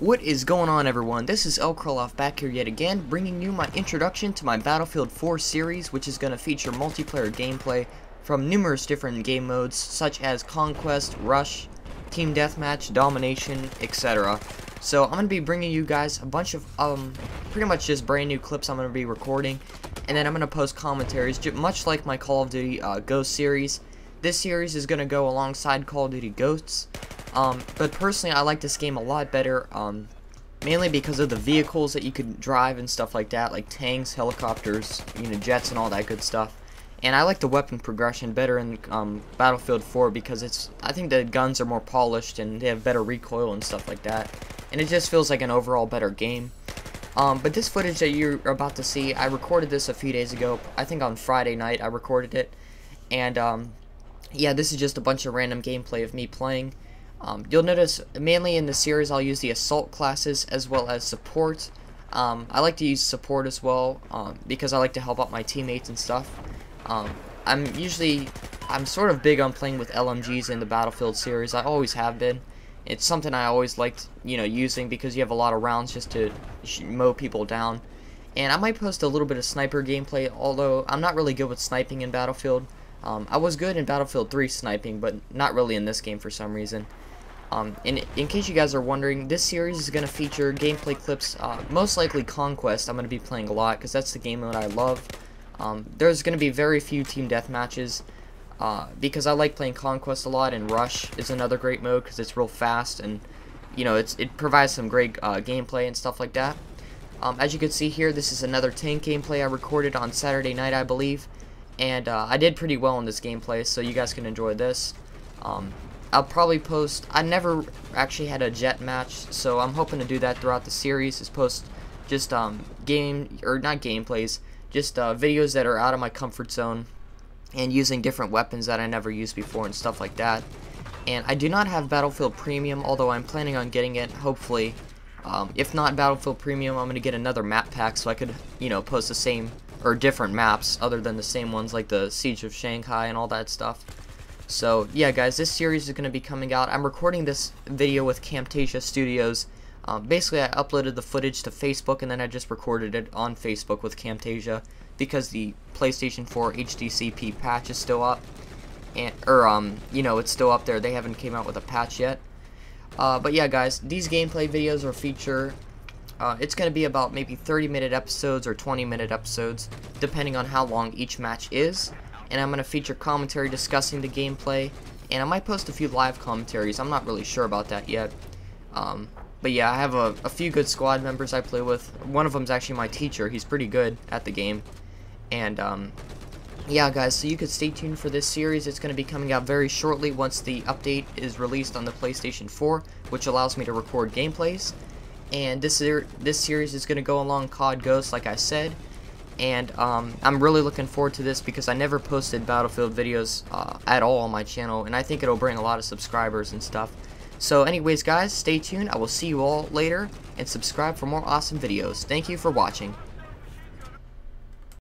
What is going on everyone? This is LKarloff back here yet again, bringing you my introduction to my Battlefield 4 series, which is going to feature multiplayer gameplay from numerous different game modes, such as Conquest, Rush, Team Deathmatch, Domination, etc. So I'm going to be bringing you guys a bunch of, um, pretty much just brand new clips I'm going to be recording, and then I'm going to post commentaries, much like my Call of Duty uh, Ghost series. This series is going to go alongside Call of Duty Ghosts, um, but personally, I like this game a lot better, um, mainly because of the vehicles that you could drive and stuff like that, like tanks, helicopters, you know, jets and all that good stuff. And I like the weapon progression better in um, Battlefield 4 because it's, I think the guns are more polished and they have better recoil and stuff like that. And it just feels like an overall better game. Um, but this footage that you're about to see, I recorded this a few days ago. I think on Friday night I recorded it. And um, yeah, this is just a bunch of random gameplay of me playing. Um, you'll notice mainly in the series I'll use the assault classes as well as support. Um, I like to use support as well um, because I like to help out my teammates and stuff. Um, I'm usually I'm sort of big on playing with LMGs in the Battlefield series. I always have been. It's something I always liked, you know, using because you have a lot of rounds just to mow people down. And I might post a little bit of sniper gameplay, although I'm not really good with sniping in Battlefield. Um, I was good in Battlefield 3 sniping, but not really in this game for some reason. Um, in, in case you guys are wondering, this series is going to feature gameplay clips, uh, most likely Conquest I'm going to be playing a lot, because that's the game mode I love. Um, there's going to be very few team death matches, uh, because I like playing Conquest a lot, and Rush is another great mode, because it's real fast, and, you know, it provides some great uh, gameplay and stuff like that. Um, as you can see here, this is another tank gameplay I recorded on Saturday night, I believe, and uh, I did pretty well in this gameplay, so you guys can enjoy this. Um, I'll probably post, I never actually had a jet match, so I'm hoping to do that throughout the series, is post just um, game, or not gameplays, just uh, videos that are out of my comfort zone, and using different weapons that I never used before and stuff like that. And I do not have Battlefield Premium, although I'm planning on getting it, hopefully. Um, if not Battlefield Premium, I'm going to get another map pack so I could, you know, post the same, or different maps, other than the same ones like the Siege of Shanghai and all that stuff. So, yeah, guys, this series is going to be coming out. I'm recording this video with Camtasia Studios. Um, basically, I uploaded the footage to Facebook, and then I just recorded it on Facebook with Camtasia because the PlayStation 4 HDCP patch is still up. And, or, um, you know, it's still up there. They haven't came out with a patch yet. Uh, but yeah, guys, these gameplay videos are feature... Uh, it's going to be about maybe 30 minute episodes or 20 minute episodes, depending on how long each match is and I'm going to feature commentary discussing the gameplay, and I might post a few live commentaries. I'm not really sure about that yet. Um, but yeah, I have a, a, few good squad members I play with. One of them is actually my teacher. He's pretty good at the game. And, um, yeah, guys, so you could stay tuned for this series. It's going to be coming out very shortly once the update is released on the PlayStation 4, which allows me to record gameplays. And this, this series is going to go along COD Ghost, like I said and um, I'm really looking forward to this because I never posted Battlefield videos uh, at all on my channel, and I think it'll bring a lot of subscribers and stuff. So anyways, guys, stay tuned. I will see you all later, and subscribe for more awesome videos. Thank you for watching.